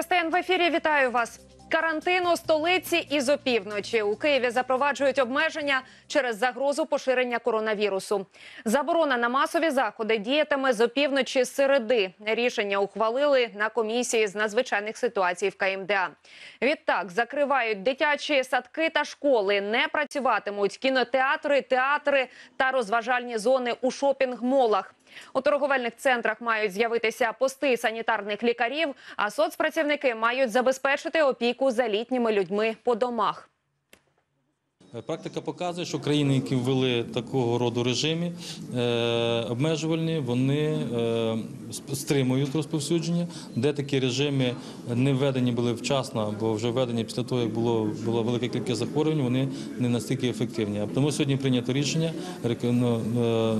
СТН в ефірі. Вітаю вас. Карантин у столиці із опівночі у Києві запроваджують обмеження через загрозу поширення коронавірусу. Заборона на масові заходи діятиме з опівночі середи. Рішення ухвалили на комісії з надзвичайних ситуацій в КМДА. Відтак закривають дитячі садки та школи. Не працюватимуть кінотеатри, театри та розважальні зони у шопінг-молах. У торговельних центрах мають з'явитися пости санітарних лікарів, а соцпрацівники мають забезпечити опіку за літніми людьми по домах. Е, Практика показує, що країни, які ввели такого роду режими е, обмежувальні, вони е, стримують розповсюдження, де такі режими не введені були вчасно, бо вже введені після того, як було була велика кількість захворювань, вони не настільки ефективні. Тому сьогодні прийнято рішення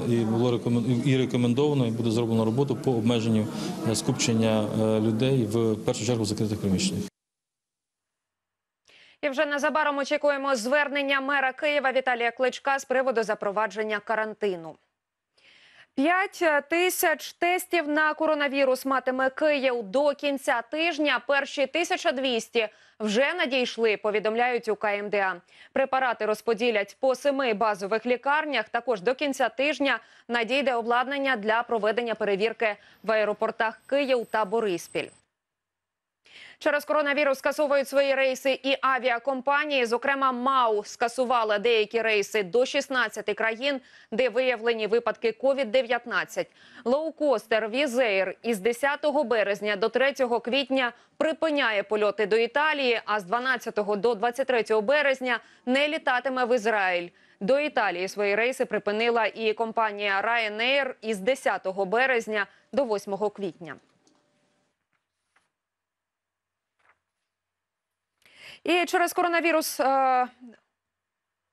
і було і рекомендовано, і буде зроблено роботу по обмеженню скупчення людей в першу чергу закритих приміщеннях. І вже незабаром очікуємо звернення мера Києва Віталія Кличка з приводу запровадження карантину. П'ять тисяч тестів на коронавірус матиме Київ до кінця тижня. Перші 1200 вже надійшли, повідомляють у КМДА. Препарати розподілять по семи базових лікарнях. Також до кінця тижня надійде обладнання для проведення перевірки в аеропортах Київ та Бориспіль. Через коронавірус скасовують свої рейси і авіакомпанії. Зокрема, МАУ скасувала деякі рейси до 16 країн, де виявлені випадки COVID-19. Лоукостер Wizz Air із 10 березня до 3 квітня припиняє польоти до Італії, а з 12 до 23 березня не літатиме в Ізраїль. До Італії свої рейси припинила і компанія Ryanair із 10 березня до 8 квітня. І через коронавірус. Е...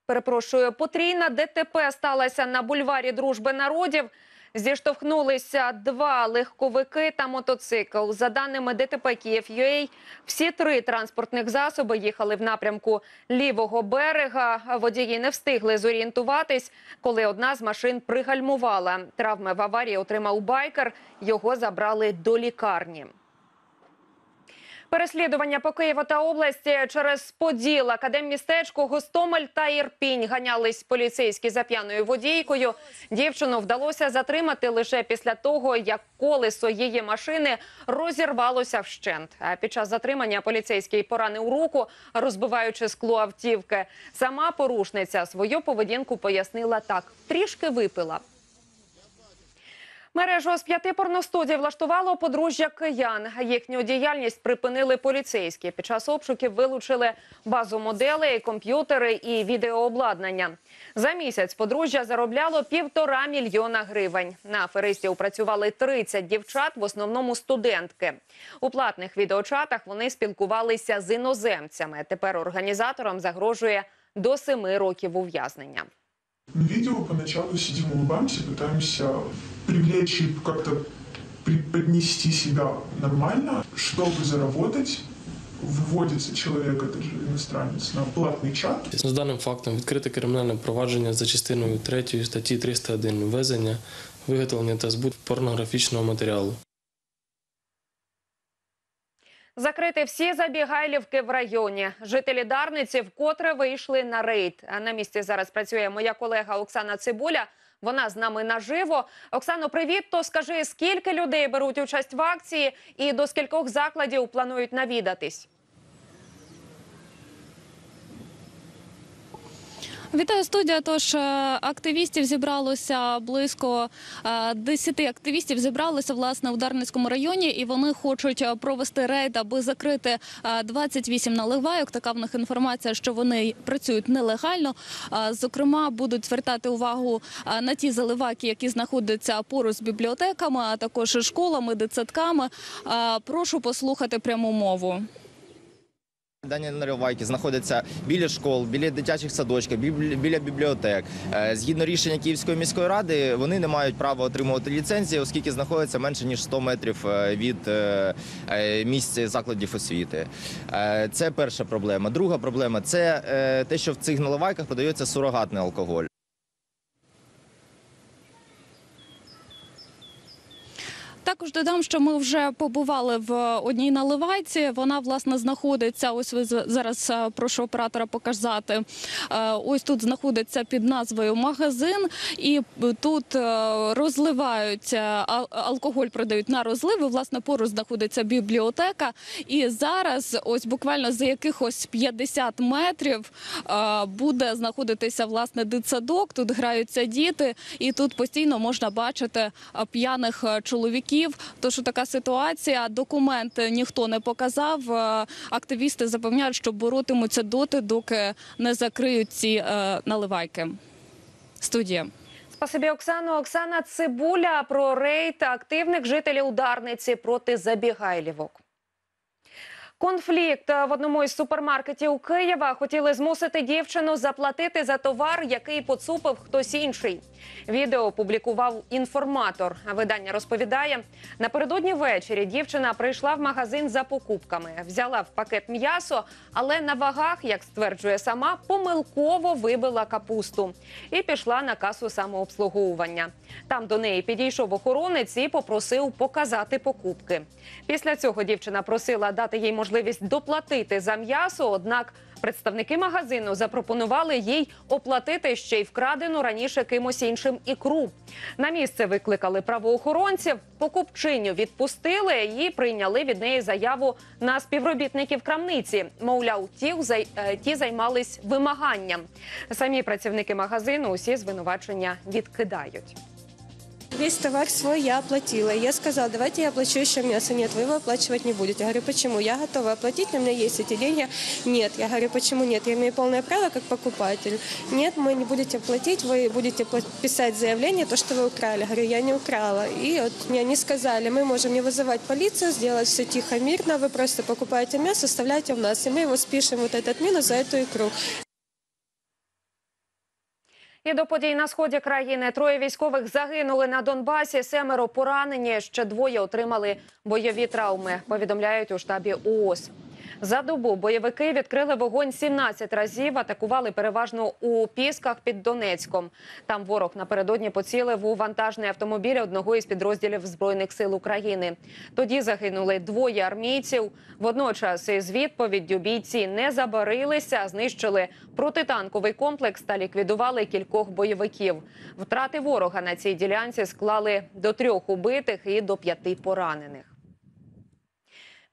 Перепрошую, потрійна ДТП сталася на бульварі Дружби народів. Зіштовхнулися два легковики та мотоцикл. За даними ДТП Київ.UA, всі три транспортних засоби їхали в напрямку лівого берега. Водії не встигли зорієнтуватись, коли одна з машин пригальмувала. Травми в аварії отримав байкер. Його забрали до лікарні. Переслідування по Києву та області через Поділ, Академмістечко, Гостомель та Ірпінь ганялись поліцейські за п'яною водійкою. Дівчину вдалося затримати лише після того, як колесо її машини розірвалося вщент. А під час затримання поліцейський поранив руку, розбиваючи скло автівки. Сама порушниця свою поведінку пояснила так: трішки випила. Мережу з п'яти порностудій влаштувало подружжя киян. Їхню діяльність припинили поліцейські. Під час обшуків вилучили базу моделей, комп'ютери і відеообладнання. За місяць подружжя заробляло півтора мільйона гривень. На аферистів працювали 30 дівчат, в основному студентки. У платних відеочатах вони спілкувалися з іноземцями. Тепер організаторам загрожує до семи років ув'язнення. Видео поначалу сидим, улыбаемся, пытаемся привлечь и как-то преподнести себя нормально, чтобы заработать. Выводится человек, это же иностранец, на платный чат. З даним фактом відкрите кримінальне провадження за частиною 3 статті 301 ввезення, виготовлення та збут порнографічного матеріалу. Закрити всі забігайлівки в районі. Жителі Дарниці вкотре вийшли на рейд. На місці зараз працює моя колега Оксана Цибуля. Вона з нами наживо. Оксано, привіт. То скажи, скільки людей беруть участь в акції і до скількох закладів планують навідатись? Вітаю студія. Тож е, активістів зібралося близько е, 10 активістів. Зібралося власне у Дарницькому районі, і вони хочуть е, провести рейд, аби закрити е, 28 наливайок. Така в них інформація, що вони працюють нелегально. Е, Зокрема, будуть звертати увагу е, на ті заливаки, які знаходяться поруч з бібліотеками, а також школами, дитсадками. Е, Прошу послухати пряму мову. Дані наливайки знаходяться біля школ, біля дитячих садочків, біля бібліотек. Е, Згідно рішення Київської міської ради, вони не мають права отримувати ліцензії, оскільки знаходяться менше ніж 100 метрів е, від е, місць закладів освіти. Це перша проблема. Друга проблема це те, що в цих наливайках подається сурогатний алкоголь. Також додам, що ми вже побували в одній наливайці. Вона власне знаходиться. Ось ви зараз е, прошу оператора показати. Е, Ось тут знаходиться під назвою магазин, і тут е, розливають алкоголь, продають на розливи. Власне, поруч знаходиться бібліотека. І зараз, ось буквально за якихось 50 метрів, буде знаходитися власне дитсадок. Тут граються діти, і тут постійно можна бачити п'яних е, чоловіків. Тож така ситуація. Документ ніхто не показав. Е, Активісти запевняють, що боротимуться доти, доки не закриють ці е, наливайки. Студія. Спасибі, Оксану. Оксана Цибуля про рейд активних жителів ударниці проти забігайлівок. Конфлікт в одному із супермаркетів Києва хотіли змусити дівчину заплатити за товар, який поцупив хтось інший. Відео опублікував інформатор. Видання розповідає, напередодні ввечері дівчина прийшла в магазин за покупками, взяла в пакет м'ясо, але на вагах, як стверджує сама, помилково вибила капусту і пішла на касу самообслуговування. Там до неї підійшов охоронець і попросив показати покупки. Після цього дівчина просила дати їй можливість доплатити за м'ясо. Однак представники магазину запропонували їй оплатити ще й вкрадену раніше кимось іншим ікру. На місце викликали правоохоронців. Покупчиню відпустили і прийняли від неї заяву на співробітників крамниці. Мовляв, ті, е, ті займались вимаганням. Самі працівники магазину усі звинувачення відкидають. Весь товар свой я оплатила. И я сказала, давайте я оплачу еще мясо. Нет, вы его оплачивать не будете. Я говорю, почему? Я готова оплатить, у меня есть эти деньги. Нет, я говорю, почему нет? Я имею полное право как покупатель. Нет, мы не будете платить, вы будете пла- писать заявление, то, что вы украли. Я говорю, я не украла. И вот мне они сказали, мы можем не вызывать полицию, сделать все тихо, мирно, вы просто покупаете мясо, оставляйте у нас, и мы его спишем, вот этот минус за эту икру. І до подій на сході країни троє військових загинули на Донбасі. Семеро поранені. Ще двоє отримали бойові травми. Повідомляють у штабі ООС. За добу бойовики відкрили вогонь 17 разів. Атакували переважно у Пісках під Донецьком. Там ворог напередодні поцілив у вантажний автомобіль одного із підрозділів збройних сил України. Тоді загинули двоє армійців. Водночас із відповіддю бійці не забарилися, знищили протитанковий комплекс та ліквідували кількох бойовиків. Втрати ворога на цій ділянці склали до трьох убитих і до п'яти поранених.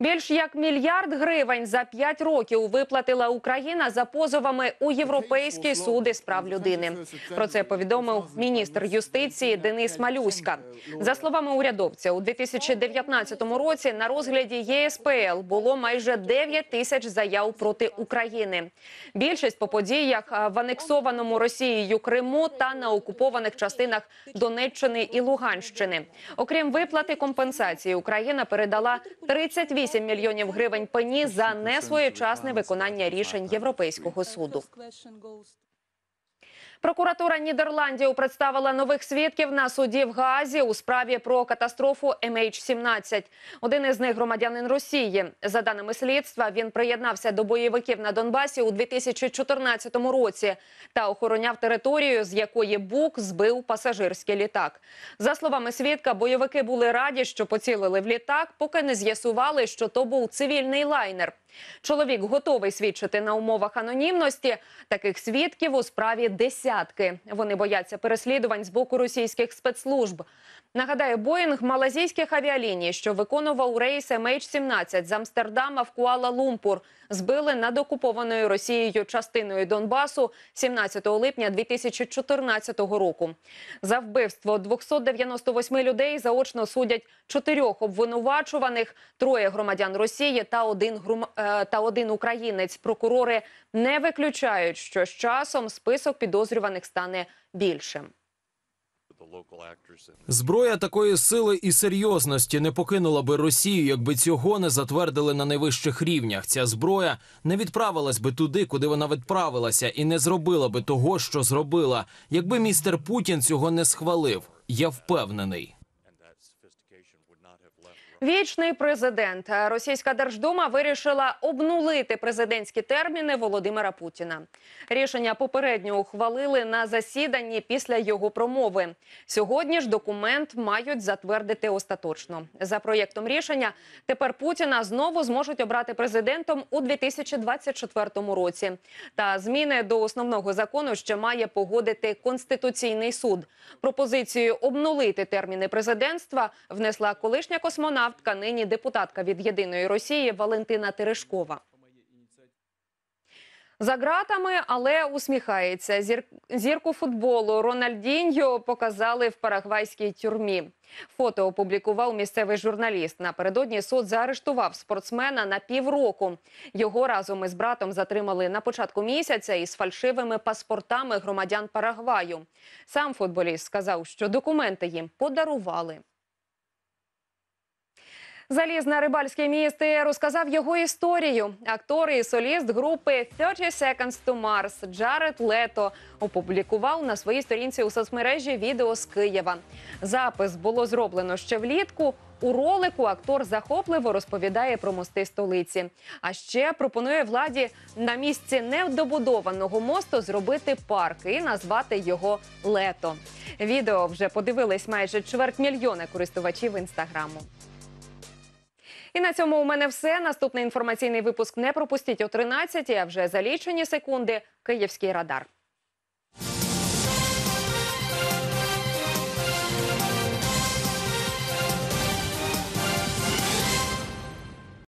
Більш як мільярд гривень за п'ять років виплатила Україна за позовами у Європейський суд із прав людини. Про це повідомив міністр юстиції Денис Малюська. За словами урядовця, у 2019 році на розгляді ЄСПЛ було майже 9 тисяч заяв проти України. Більшість по подіях в анексованому Росією Криму та на окупованих частинах Донеччини і Луганщини. Окрім виплати компенсації, Україна передала 38 мільйонів гривень пені за несвоєчасне виконання рішень Європейського суду. Прокуратура Нідерландів представила нових свідків на суді в Гаазі у справі про катастрофу MH17. Один із них громадянин Росії. За даними слідства, він приєднався до бойовиків на Донбасі у 2014 році та охороняв територію, з якої Бук збив пасажирський літак. За словами свідка, бойовики були раді, що поцілили в літак, поки не з'ясували, що то був цивільний лайнер. Чоловік готовий свідчити на умовах анонімності. Таких свідків у справі десятки. Вони бояться переслідувань з боку російських спецслужб. Нагадаю, Боїнг малазійських авіаліній, що виконував рейс MH17 з Амстердама в Куала-Лумпур, збили над окупованою Росією частиною Донбасу 17 липня 2014 року. За вбивство 298 людей заочно судять чотирьох обвинувачуваних, троє громадян Росії та один грум- е, та один українець. Прокурори не виключають, що з часом список підозрюваних стане більшим. Зброя такої сили і серйозності не покинула би Росію, якби цього не затвердили на найвищих рівнях. Ця зброя не відправилась би туди, куди вона відправилася, і не зробила би того, що зробила, якби містер Путін цього не схвалив. Я впевнений. Вічний президент Російська Держдума вирішила обнулити президентські терміни Володимира Путіна. Рішення попередньо ухвалили на засіданні після його промови. Сьогодні ж документ мають затвердити остаточно. За проєктом рішення тепер Путіна знову зможуть обрати президентом у 2024 році. Та зміни до основного закону ще має погодити конституційний суд. Пропозицію обнулити терміни президентства внесла колишня космонавтка, нині депутатка від єдиної Росії Валентина Терешкова. За ґратами, але усміхається. Зір... Зірку футболу Рональдіньо показали в парагвайській тюрмі. Фото опублікував місцевий журналіст. Напередодні суд заарештував спортсмена на півроку. Його разом із братом затримали на початку місяця із фальшивими паспортами громадян Парагваю. Сам футболіст сказав, що документи їм подарували. Заліз на рибальське міст розказав його історію. Актор і соліст групи 30 Seconds to Mars Джаред Лето опублікував на своїй сторінці у соцмережі відео з Києва. Запис було зроблено ще влітку. У ролику актор захопливо розповідає про мости столиці. А ще пропонує владі на місці недобудованого мосту зробити парк і назвати його Лето. Відео вже подивились майже чверть мільйона користувачів інстаграму. І на цьому у мене все. Наступний інформаційний випуск не пропустіть о 13 а вже за лічені секунди. Київський радар.